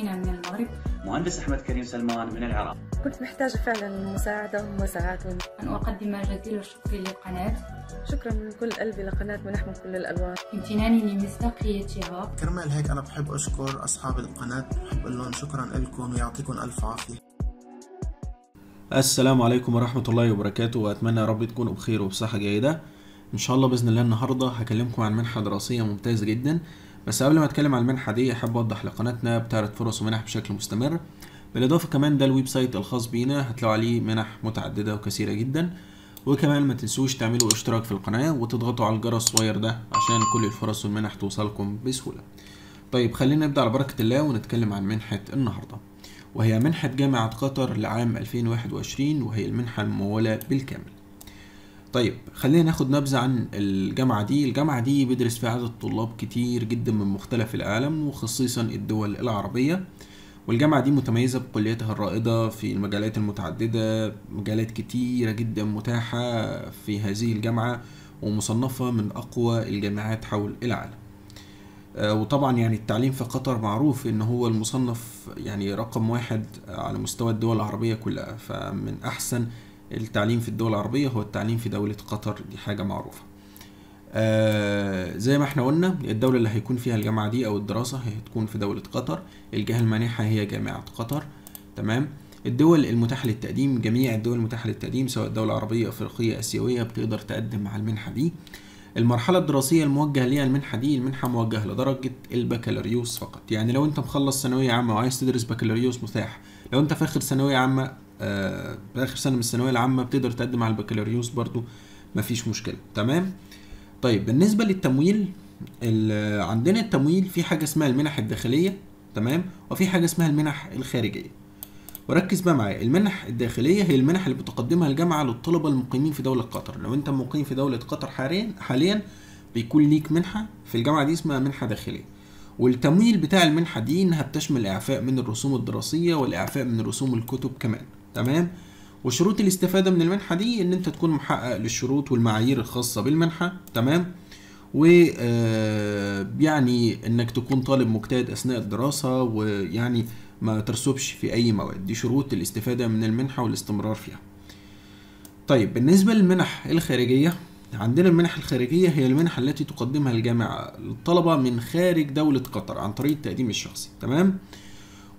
أخينا من المغرب. مهندس أحمد كريم سلمان من العراق. كنت محتاجة فعلا مساعدة ومساعات. أن أقدم جزيل الشكر للقناة. شكرا من كل قلبي لقناة منح من كل الألوان. امتناني لمصداقيتها كرمال هيك أنا بحب أشكر أصحاب القناة. بحب أقول لهم شكرا لكم يعطيكم ألف عافية. السلام عليكم ورحمة الله وبركاته. وأتمنى يا رب تكونوا بخير وبصحة جيدة. إن شاء الله بإذن الله النهاردة هكلمكم عن منحة دراسية ممتازة جدا. بس قبل ما أتكلم عن المنحة دي أحب أوضح لقناتنا بتعرض فرص ومنح بشكل مستمر. بالإضافة كمان ده ال website الخاص بينا هتلاقوا عليه منح متعددة وكثيرة جدا. وكمان ما تنسوش تعملوا اشتراك في القناة وتضغطوا على الجرس الصغير ده عشان كل الفرص والمنح توصلكم بسهولة. طيب خلينا نبدأ على بركة الله ونتكلم عن منحة النهاردة. وهي منحة جامعة قطر لعام 2021 وهي المنحة الممولة بالكامل. طيب خلينا ناخد نبذة عن الجامعة دي. الجامعة دي بيدرس فيها عدد طلاب كتير جدا من مختلف العالم وخصيصا الدول العربية. والجامعة دي متميزة بكلياتها الرائدة في المجالات المتعددة مجالات كتيرة جدا متاحة في هذه الجامعة ومصنفة من أقوى الجامعات حول العالم. آه، وطبعا يعني التعليم في قطر معروف إن هو المصنف يعني رقم واحد على مستوى الدول العربية كلها. فمن أحسن التعليم في الدول العربية هو التعليم في دولة قطر دي حاجة معروفة. آه زي ما إحنا قلنا الدولة اللي هيكون فيها الجامعة دي أو الدراسة هي هتكون في دولة قطر الجهة المانحة هي جامعة قطر تمام؟ الدول المتاحة للتقديم جميع الدول المتاحة للتقديم سواء دولة عربية أفريقية آسيوية بتقدر تقدم على المنحة دي. المرحلة الدراسية الموجهة ليها المنحة دي المنحة موجهة لدرجة البكالوريوس فقط. يعني لو أنت مخلص ثانوية عامة وعايز تدرس بكالوريوس متاح لو انت في آخر ثانوية عامة آه في آخر سنة من الثانوية العامة بتقدر تقدم على البكالوريوس برضو مفيش مشكلة. تمام؟ طيب بالنسبة للتمويل عندنا التمويل في حاجة اسمها المنح الداخلية تمام؟ وفي حاجة اسمها المنح الخارجية. وركز بقى معايا المنح الداخلية هي المنح اللي بتقدمها الجامعة للطلبة المقيمين في دولة قطر. لو انت مقيم في دولة قطر حاليا حاليا بيكون ليك منحة في الجامعة دي اسمها منحة داخلية. والتمويل بتاع المنحة دي إنها بتشمل الاعفاء من الرسوم الدراسية والإعفاء من رسوم الكتب كمان تمام؟ وشروط الاستفادة من المنحة دي إن أنت تكون محقق للشروط والمعايير الخاصة بالمنحة تمام؟ و آه، يعني إنك تكون طالب مجتهد أثناء الدراسة ويعني ما ترسبش في أي مواد دي شروط الاستفادة من المنحة والاستمرار فيها. طيب بالنسبة للمنح الخارجية عندنا المنح الخارجية هي المنح التي تقدمها الجامعة للطلبة من خارج دولة قطر عن طريق التقديم الشخصي تمام؟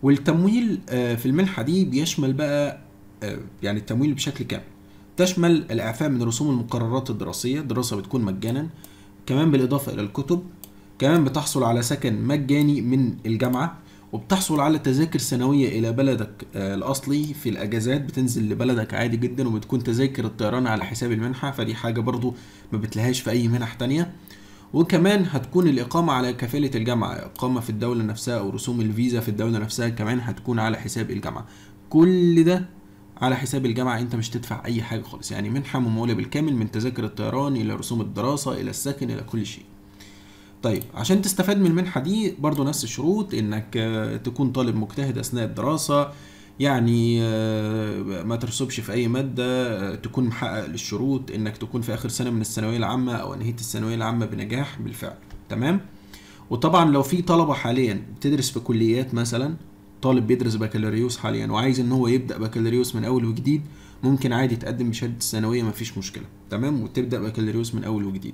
والتمويل آه، في المنحة دي بيشمل بقى آه، يعني التمويل بشكل كامل. تشمل الإعفاء من رسوم المقررات الدراسية الدراسة بتكون مجانا كمان بالإضافة إلى الكتب كمان بتحصل على سكن مجاني من الجامعة وبتحصل على تذاكر سنوية إلى بلدك آه، الأصلي في الأجازات بتنزل لبلدك عادي جدا وبتكون تذاكر الطيران على حساب المنحة فدي حاجة برضو ما بتلاقيهاش في أي منح تانية. وكمان هتكون الإقامة على كفالة الجامعة إقامة في الدولة نفسها أو رسوم الفيزا في الدولة نفسها كمان هتكون على حساب الجامعة. كل ده على حساب الجامعة أنت مش تدفع أي حاجة خالص يعني منحة ممولة بالكامل من تذاكر الطيران إلى رسوم الدراسة إلى السكن إلى كل شيء. طيب عشان تستفاد من المنحة دي برضو نفس الشروط إنك آه، تكون طالب مجتهد أثناء الدراسة. يعني آه، ما ترسبش في أي مادة آه، تكون محقق للشروط إنك تكون في آخر سنة من الثانوية العامة أو انهيت الثانوية العامة بنجاح بالفعل. تمام؟ وطبعا لو في طلبة حاليا بتدرس في كليات مثلا طالب بيدرس بكالوريوس حاليا وعايز إن هو يبدأ بكالوريوس من أول وجديد ممكن عادي تقدم بشهادة الثانوية مفيش مشكلة. تمام؟ وتبدأ بكالوريوس من أول وجديد.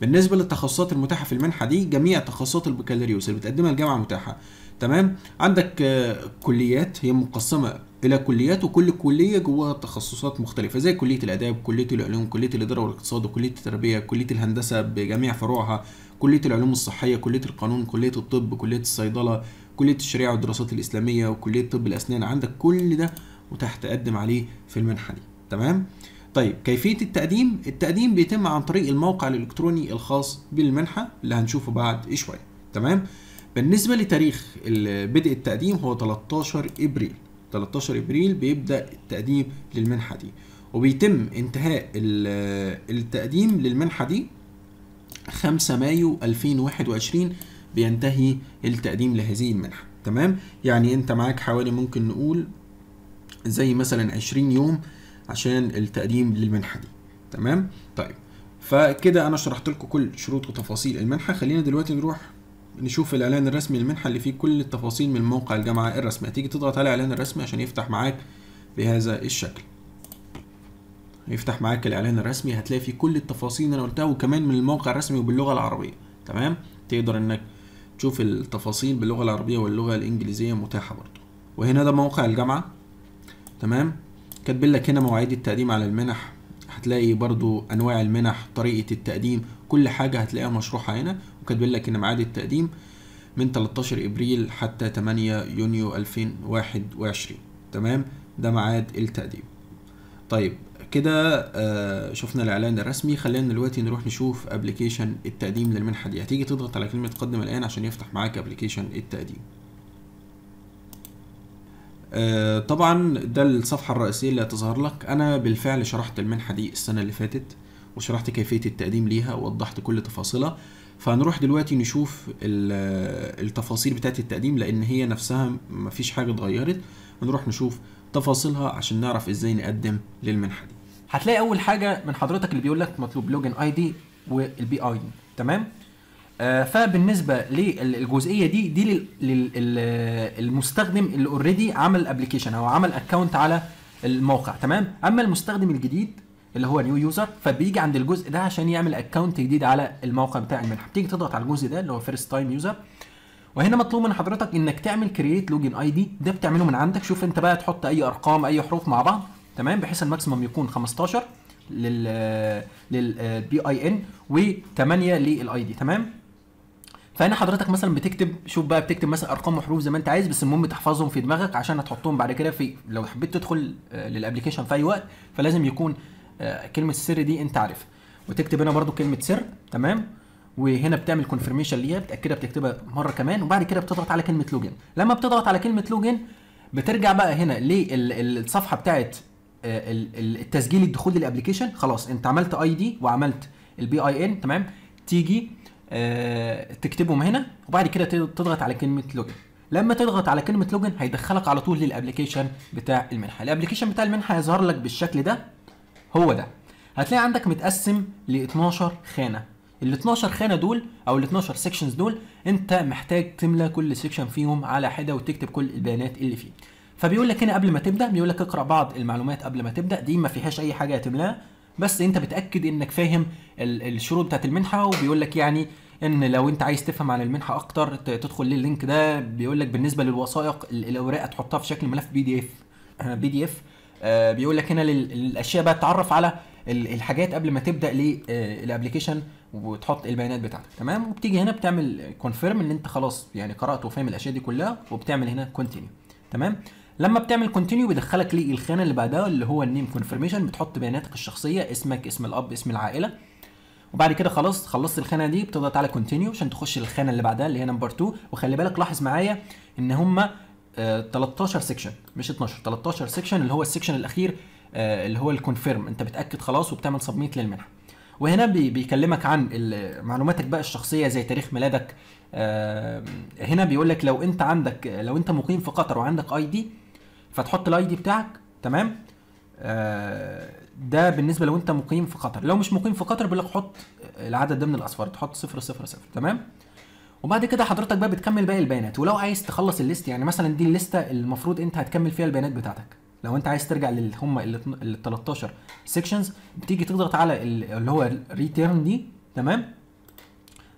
بالنسبة للتخصصات المتاحة في المنحة دي جميع تخصصات البكالوريوس اللي بتقدمها الجامعة متاحة. تمام؟ عندك آه، كليات هي مقسمة إلى كليات وكل كلية جواها تخصصات مختلفة زي كلية الآداب كلية العلوم كلية الإدارة والاقتصاد وكلية التربية كلية الهندسة بجميع فروعها كلية العلوم الصحية كلية القانون كلية الطب كلية الصيدلة كلية الشريعة والدراسات الإسلامية وكلية طب الأسنان. عندك كل ده متاح تقدم عليه في المنحة دي. تمام؟ طيب كيفية التقديم؟ التقديم بيتم عن طريق الموقع الإلكتروني الخاص بالمنحة اللي هنشوفه بعد شوية تمام؟ بالنسبة لتاريخ بدء التقديم هو 13 إبريل. 13 إبريل بيبدأ التقديم للمنحة دي وبيتم انتهاء ال- التقديم للمنحة دي 5 مايو 2021 بينتهي التقديم لهذه المنحة تمام؟ يعني أنت معاك حوالي ممكن نقول زي مثلا 20 يوم عشان التقديم للمنحة دي. تمام؟ طيب. فكده أنا شرحت لكم كل شروط وتفاصيل المنحة. خلينا دلوقتي نروح نشوف الإعلان الرسمي للمنحة اللي فيه كل التفاصيل من موقع الجامعة الرسمي هتيجي تضغط على الإعلان الرسمي عشان يفتح معاك بهذا الشكل. يفتح معاك الإعلان الرسمي هتلاقي فيه كل التفاصيل اللي أنا قلتها وكمان من الموقع الرسمي وباللغة العربية. تمام؟ تقدر إنك تشوف التفاصيل باللغة العربية واللغة الإنجليزية متاحة برضه. وهنا ده موقع الجامعة. تمام؟ كاتب لك هنا مواعيد التقديم على المنح. هتلاقي برضو أنواع المنح طريقة التقديم كل حاجة هتلاقيها مشروحة هنا وكاتب لك ان ميعاد التقديم من 13 إبريل حتى 8 يونيو 2021 تمام؟ ده ميعاد التقديم. طيب كده آه شفنا الإعلان الرسمي. خلينا دلوقتي نروح نشوف application التقديم للمنحة دي. هتيجي تضغط على كلمة قدم الآن عشان يفتح معاك application التقديم. طبعا ده الصفحة الرئيسية اللي هتظهر لك. أنا بالفعل شرحت المنحة دي السنة اللي فاتت وشرحت كيفية التقديم ليها ووضحت كل تفاصيلها. فهنروح دلوقتي نشوف ال- التفاصيل بتاعت التقديم لأن هي نفسها مفيش حاجة اتغيرت. هنروح نشوف تفاصيلها عشان نعرف إزاي نقدم للمنحة دي. هتلاقي أول حاجة من حضرتك اللي بيقول لك مطلوب login ID وال PIN تمام؟ آه فبالنسبة للجزئيه دي دي للمستخدم اللي already عمل application أو عمل account على الموقع تمام؟ أما المستخدم الجديد اللي هو new user فبيجي عند الجزء ده عشان يعمل account جديد على الموقع بتاع المنحة. بتيجي تضغط على الجزء ده اللي هو first time user وهنا مطلوب من حضرتك إنك تعمل create login ID ده بتعمله من عندك. شوف أنت بقى تحط أي أرقام أي حروف مع بعض تمام؟ بحيث ال maximum يكون 15 لل لل PIN و8 لل ID تمام؟ فهنا حضرتك مثلا بتكتب شوف بقى بتكتب مثلا أرقام وحروف زي ما أنت عايز بس المهم تحفظهم في دماغك عشان هتحطهم بعد كده في لو حبيت تدخل آه، لل application في أي وقت فلازم يكون آه، كلمة السر دي أنت عارفها. وتكتب هنا برضو كلمة سر تمام؟ وهنا بتعمل confirmation ليها بتأكدها بتكتبها مرة كمان وبعد كده بتضغط على كلمة login لما بتضغط على كلمة login بترجع بقى هنا للصفحه بتاعت آه، ال- ال- التسجيل الدخول لل application خلاص أنت عملت ID وعملت ال PIN تمام؟ تيجي تكتبهم هنا وبعد كده تض- تضغط على كلمة login لما تضغط على كلمة login هيدخلك على طول لل application بتاع المنحة. ال application بتاع المنحة هيظهر لك بالشكل ده هو ده. هتلاقي عندك متقسم ل 12 خانة. ال 12 خانة دول أو ال 12 sections دول أنت محتاج تملى كل section فيهم على حدة وتكتب كل البيانات اللي فيه. فبيقول لك هنا قبل ما تبدأ بيقول لك اقرأ بعض المعلومات قبل ما تبدأ. دي ما فيهاش أي حاجة تملاها بس أنت بتأكد إنك فاهم ال- الشروط بتاعت المنحة وبيقول لك يعني إن لو أنت عايز تفهم عن المنحة أكتر تدخل لل link ده. بيقول لك بالنسبة للوثائق ال- الأوراق تحطها في شكل ملف PDF PDF بيقول لك هنا للأشياء بقى تتعرف على ال- الحاجات قبل ما تبدأ لل application وتحط البيانات بتاعتك. تمام؟ وبتيجي هنا بتعمل confirm إن أنت خلاص يعني قرأت وفاهم الأشياء دي كلها وبتعمل هنا continue تمام؟ لما بتعمل continue بيدخلك للخانه اللي بعدها اللي هو ال name confirmation بتحط بياناتك الشخصية اسمك اسم الأب اسم العائلة. وبعد كده خلاص خلصت الخانة دي بتضغط على continue عشان تخش الخانة اللي بعدها اللي هي number 2 وخلي بالك لاحظ معايا إن هم 13 section مش 12 13 section اللي هو ال section الأخير آه، اللي هو ال confirm أنت بتأكد خلاص وبتعمل submit للمنحة. وهنا بي- بيكلمك عن معلوماتك بقى الشخصية زي تاريخ ميلادك. آه، هنا بيقول لك لو أنت عندك لو أنت مقيم في قطر وعندك ID فتحط ال ID بتاعك تمام؟ آه، ده بالنسبة لو انت مقيم في قطر. لو مش مقيم في قطر بيقول لك حط العدد ده من الاصفار تحط 0 0 0 تمام؟ وبعد كده حضرتك بقى بتكمل باقي البيانات. ولو عايز تخلص ال list يعني مثلا دي ال listة المفروض انت هتكمل فيها البيانات بتاعتك. لو انت عايز ترجع لل هم ال 13 sections بتيجي تضغط على ال- اللي هو return دي. تمام؟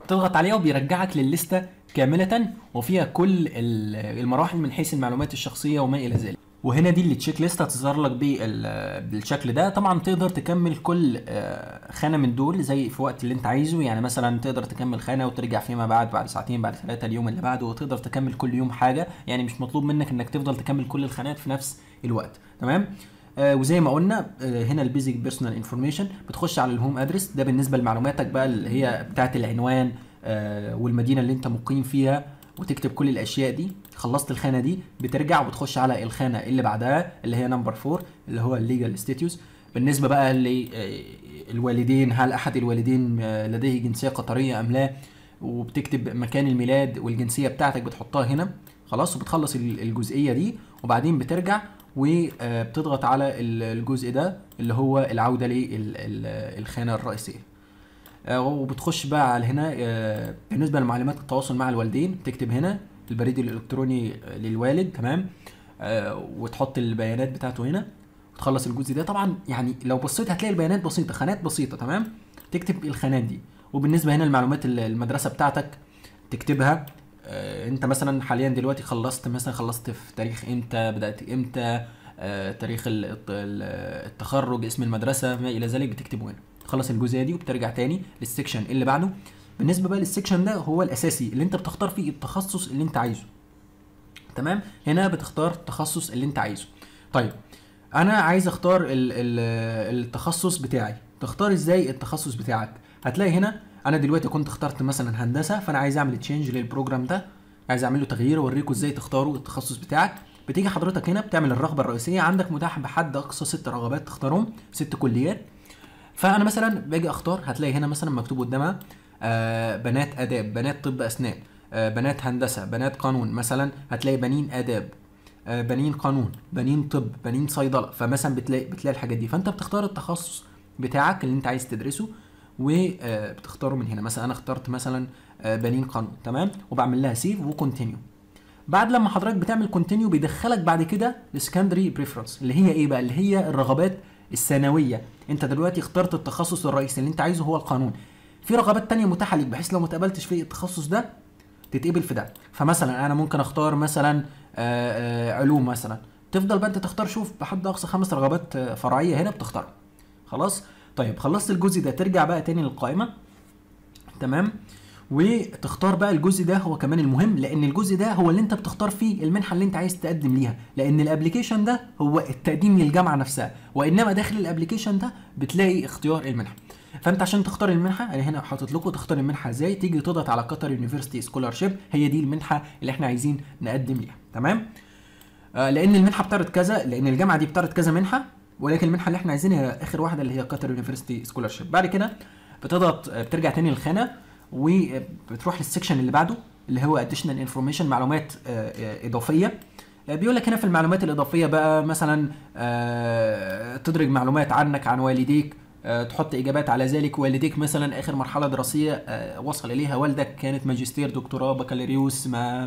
تضغط عليها وبيرجعك للل listة كاملة وفيها كل ال- المراحل من حيث المعلومات الشخصية وما إلى ذلك. وهنا دي ال checklist هتظهر لك بال- بالشكل ده. طبعا تقدر تكمل كل آه، خانة من دول زي في وقت اللي انت عايزه. يعني مثلا تقدر تكمل خانة وترجع فيما بعد بعد ساعتين بعد ثلاثة اليوم اللي بعده وتقدر تكمل كل يوم حاجة. يعني مش مطلوب منك انك تفضل تكمل كل الخانات في نفس الوقت. تمام؟ آه وزي ما قلنا آه هنا ال basic personal information. بتخش على ال home address. ده بالنسبة لمعلوماتك بقى اللي هي بتاعت العنوان آه والمدينة اللي انت مقيم فيها. وتكتب كل الأشياء دي خلصت الخانة دي بترجع وبتخش على الخانة اللي بعدها اللي هي number 4 اللي هو ال legal status بالنسبة بقى للوالدين هل أحد الوالدين آه، لديه جنسية قطرية أم لا؟ وبتكتب مكان الميلاد والجنسية بتاعتك بتحطها هنا. خلاص وبتخلص ال- الجزئية دي وبعدين بترجع وبتضغط على ال- الجزء ده اللي هو العودة للخانه الرئيسية. آه، وبتخش بقى على هنا آه، بالنسبة لمعلومات التواصل مع الوالدين تكتب هنا البريد الإلكتروني آه، للوالد تمام؟ آه، وتحط البيانات بتاعته هنا وتخلص الجزء ده. طبعا يعني لو بصيت هتلاقي البيانات بسيطة خانات بسيطة تمام؟ تكتب الخانات دي. وبالنسبة هنا لمعلومات ال- المدرسة بتاعتك تكتبها آه، انت مثلا حاليا دلوقتي خلصت مثلا خلصت في تاريخ إمتى بدأت إمتى آه، تاريخ ال- الت- ال- التخرج اسم المدرسة ما إلى ذلك بتكتبه هنا. تخلص الجزئية دي وبترجع تاني لل section اللي بعده. بالنسبة بقى لل section ده هو الأساسي. اللي انت بتختار فيه التخصص اللي انت عايزه. تمام؟ هنا بتختار التخصص اللي انت عايزه. طيب أنا عايز أختار ال ال التخصص بتاعي. تختار إزاي التخصص بتاعك؟ هتلاقي هنا أنا دلوقتي كنت اخترت مثلا هندسة فأنا عايز أعمل change لل program ده. عايز أعمل له تغيير اوريكم إزاي تختاروا التخصص بتاعك. بتيجي حضرتك هنا بتعمل الرغبة الرئيسية. عندك متاح بحد أقصى ست رغبات تختارهم ست كليات. فأنا مثلا باجي أختار هتلاقي هنا مثلا مكتوب قدامها آه بنات آداب بنات طب أسنان آه بنات هندسة بنات قانون. مثلا هتلاقي بنين آداب آه بنين قانون بنين طب بنين صيدلة. فمثلا بتلاقي بتلاقي الحاجات دي. فأنت بتختار التخصص بتاعك اللي أنت عايز تدرسه وبتختاره من هنا. مثلا أنا اخترت مثلا آه بنين قانون تمام؟ وبعمل لها save و continue بعد لما حضرتك بتعمل continue بيدخلك بعد كده ل secondary preference اللي هي إيه بقى؟ اللي هي الرغبات الثانوية. انت دلوقتي اخترت التخصص الرئيسي اللي انت عايزه هو القانون. في رغبات تانية متاحة ليك بحيث لو ما تقبلتش في التخصص ده تتقبل في ده. فمثلا أنا ممكن أختار مثلا آه، آه، علوم مثلا. تفضل بقى أنت تختار شوف بحد أقصى خمس رغبات آه، فرعية هنا بتختارها خلاص؟ طيب خلصت الجزء ده ترجع بقى تاني للقائمة. تمام؟ وتختار بقى الجزء ده هو كمان المهم لأن الجزء ده هو اللي أنت بتختار فيه المنحة اللي أنت عايز تقدم ليها. لأن ال application ده هو التقديم للجامعة نفسها وإنما داخل ال application ده بتلاقي اختيار المنحة. فأنت عشان تختار المنحة أنا هنا حاطط لكم تختار المنحة إزاي؟ تيجي تضغط على Qatar University scholarship هي دي المنحة اللي إحنا عايزين نقدم ليها. تمام؟ آه، لأن المنحة بتعرض كذا لأن الجامعة دي بتعرض كذا منحة ولكن المنحة اللي إحنا عايزينها هي آخر واحدة اللي هي Qatar University scholarship بعد كده بتضغط آه، بترجع تاني للخانة. وبتروح لل section اللي بعده اللي هو additional information معلومات آه، آه، إضافية. آه، بيقول لك هنا في المعلومات الإضافية بقى مثلا تدرج معلومات عنك عن والديك تحط إجابات على ذلك. والديك مثلا آخر مرحلة دراسية وصل إليها. والدك كانت ماجستير دكتوراه بكالوريوس ما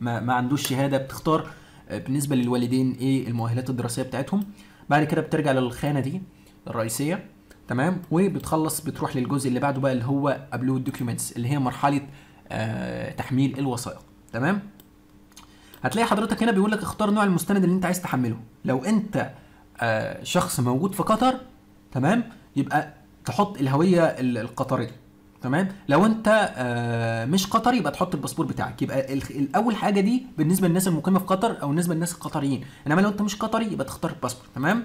ما, ما عندوش شهادة بتختار بالنسبة للوالدين إيه المؤهلات الدراسية بتاعتهم. بعد كده بترجع للخانة دي الرئيسية. تمام؟ وبتخلص بتروح للجزء اللي بعده بقى اللي هو upload documents اللي هي مرحلة آه تحميل الوثائق. تمام؟ هتلاقي حضرتك هنا بيقول لك اختار نوع المستند اللي انت عايز تحمله. لو انت آه شخص موجود في قطر تمام؟ يبقى تحط الهوية ال- القطرية. تمام؟ لو انت آه مش قطري يبقى تحط الباسبور بتاعك. يبقى ال- الأول حاجة دي بالنسبة للناس المقيمة في قطر أو بالنسبة للناس القطريين. إنما لو انت مش قطري يبقى تختار الباسبور. تمام؟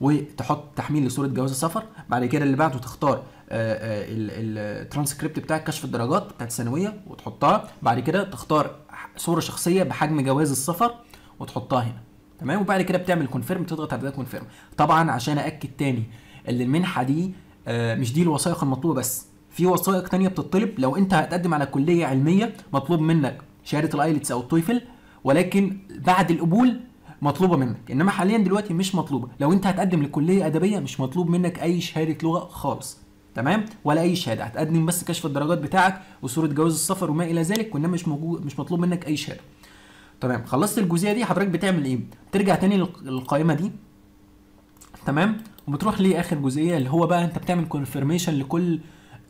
وتحط تحميل لصورة جواز السفر. بعد كده اللي بعده تختار الترانسكريبت بتاعك كشف الدرجات بتاعت الثانوية وتحطها. بعد كده تختار صورة شخصية بحجم جواز السفر وتحطها هنا. تمام؟ وبعد كده بتعمل confirm تضغط على ده confirm طبعا عشان أأكد تاني ان المنحة دي آه، مش دي الوثائق المطلوبة بس. في وثائق تانية بتطلب لو أنت هتقدم على كلية علمية مطلوب منك شهادة ال IELTS أو ال TOEFL ولكن بعد القبول مطلوبة منك. إنما حاليا دلوقتي مش مطلوبة. لو أنت هتقدم لكلية أدبية مش مطلوب منك أي شهادة لغة خالص. تمام؟ ولا أي شهادة. هتقدم بس كشف الدرجات بتاعك وصورة جواز السفر وما إلى ذلك وإنما مش موجود مش مطلوب منك أي شهادة. تمام؟ خلصت الجزئية دي. حضرتك بتعمل إيه؟ ترجع تاني للق- للقائمة دي. تمام؟ وبتروح لآخر جزئية اللي هو بقى أنت بتعمل confirmation لكل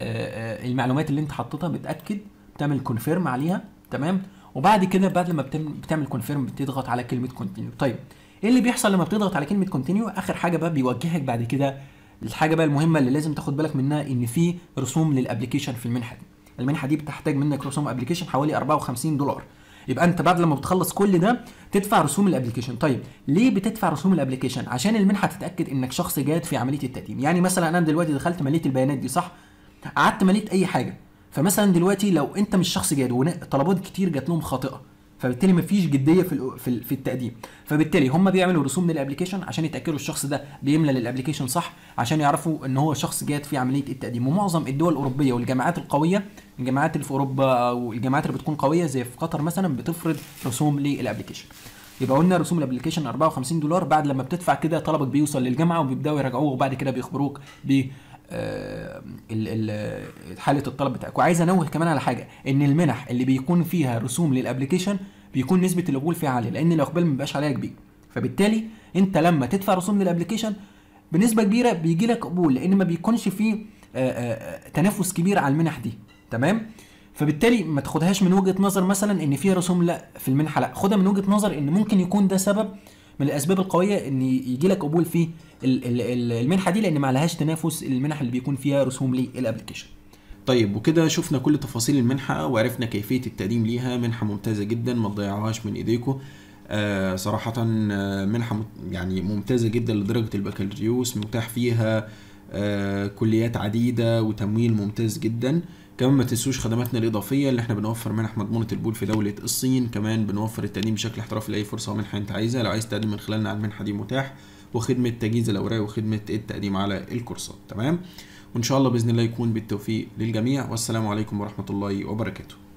المعلومات اللي أنت حطيتها. بتأكد. بتعمل confirm عليها. تمام؟ وبعد كده بعد لما بتعمل confirm بتضغط على كلمة continue طيب إيه اللي بيحصل لما بتضغط على كلمة continue آخر حاجة بقى بيوجهك بعد كده الحاجة بقى المهمة اللي لازم تاخد بالك منها إن في رسوم لل application في المنحة دي. المنحة دي بتحتاج منك رسوم application حوالي 54 دولار. يبقى أنت بعد لما بتخلص كل ده تدفع رسوم ال application طيب ليه بتدفع رسوم ال application عشان المنحة تتأكد إنك شخص جاد في عملية التقديم. يعني مثلا أنا دلوقتي دخلت مليت البيانات دي صح؟ قعدت مليت أي حاجة. فمثلا دلوقتي لو أنت مش شخص جاد وطلبات كتير جات لهم خاطئة فبالتالي مفيش جدية في في, ال- في التقديم. فبالتالي هم بيعملوا رسوم لل application عشان يتأكدوا الشخص ده بيملى ال application صح عشان يعرفوا إن هو شخص جاد في عملية التقديم. ومعظم الدول الأوروبية والجامعات القوية الجامعات اللي في أوروبا أو الجامعات اللي بتكون قوية زي في قطر مثلا بتفرض رسوم لل application يبقى قلنا رسوم ال application 54 دولار بعد لما بتدفع كده طلبك بيوصل للجامعة وبيبدأوا يراجعوه وبعد كده بيخبروك ب حالة الطلب بتاعك. وعايز انوه كمان على حاجة ان المنح اللي بيكون فيها رسوم لل application بيكون نسبة القبول فيها عالية لأن الاقبال ما بيبقاش عليها كبير. فبالتالي انت لما تدفع رسوم لل application بنسبة كبيرة بيجي لك قبول لأن ما بيكونش فيه آه، آه، تنافس كبير على المنح دي. تمام؟ فبالتالي ما تاخدهاش من وجهة نظر مثلا إن فيها رسوم لأ في المنحة لأ. خدها من وجهة نظر إن ممكن يكون ده سبب من الأسباب القوية إن يجي لك قبول في ال- ال- ال- المنحة دي لأن ما لهاش تنافس المنح اللي بيكون فيها رسوم لل application طيب وكده شفنا كل تفاصيل المنحة وعرفنا كيفية التقديم ليها. منحة ممتازة جدا ما تضيعوهاش من ايديكم آه صراحة آه منحة يعني ممتازة جدا لدرجة البكالوريوس متاح فيها آه كليات عديدة وتمويل ممتاز جدا. كمان ما تنسوش خدماتنا الإضافية اللي إحنا بنوفر منح مضمونة البول في دولة الصين. كمان بنوفر التقديم بشكل احترافي لأي فرصة ومنحة أنت عايزها. لو عايز تقدم من خلالنا على المنحة دي متاح وخدمة تجهيز الأوراق وخدمة التقديم على الكورسات. تمام؟ وإن شاء الله بإذن الله يكون بالتوفيق للجميع. والسلام عليكم ورحمة الله وبركاته.